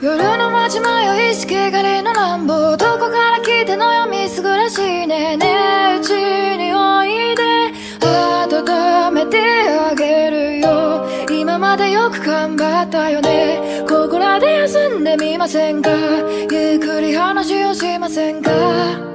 夜の街迷いしけがれの乱暴どこから来てのよみすぐらしいねねえ。うちにおいで。温めてあげるよ。今までよく頑張ったよね。ここらで休んでみませんか。ゆっくり話をしませんか。